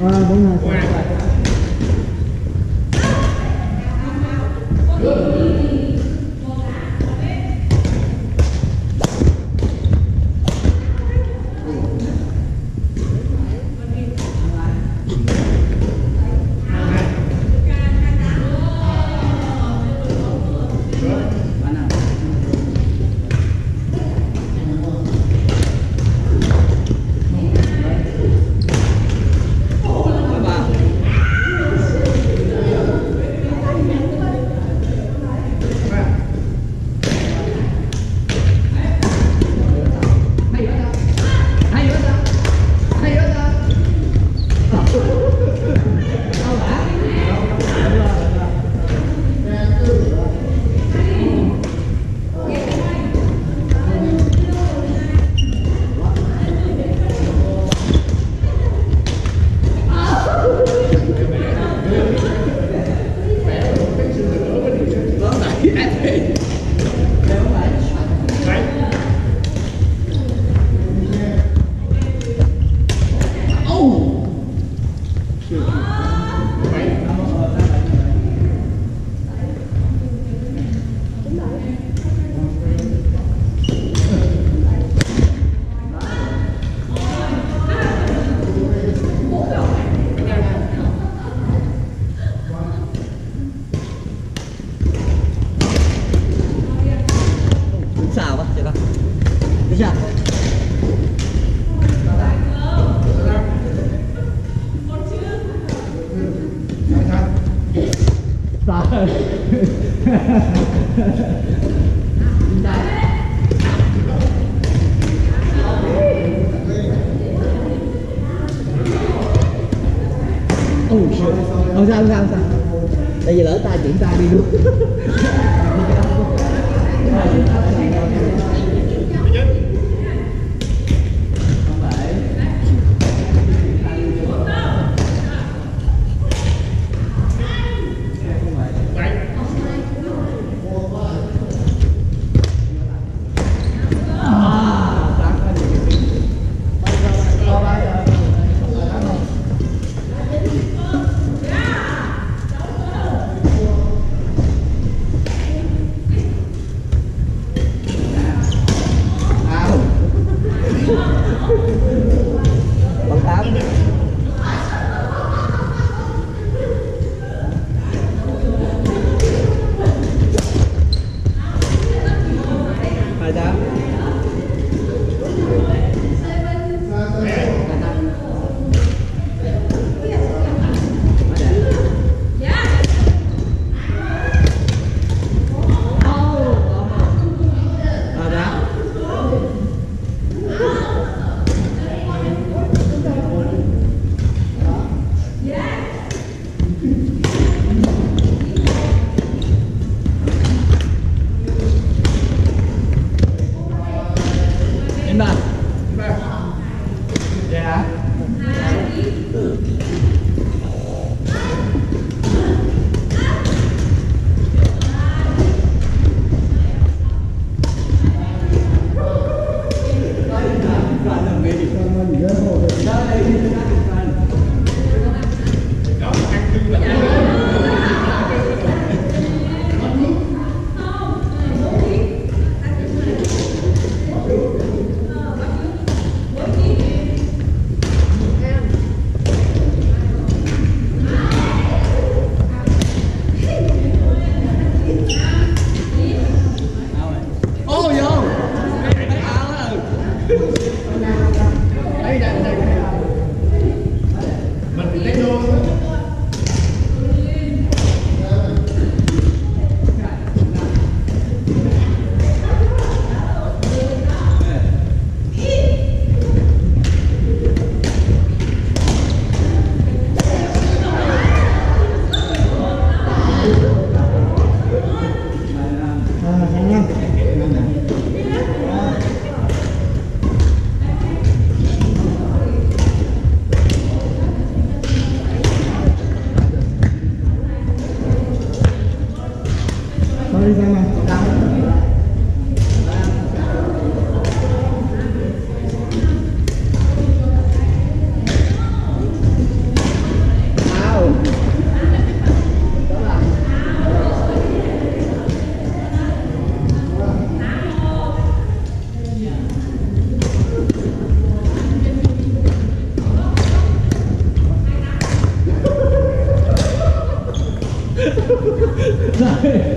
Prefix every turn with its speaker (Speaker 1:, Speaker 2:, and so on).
Speaker 1: Ờ, à bốn rồi. Oh shit Không sao, không sao, không sao? Tại vì lỡ ta chuyển tay đi luôn. くだ。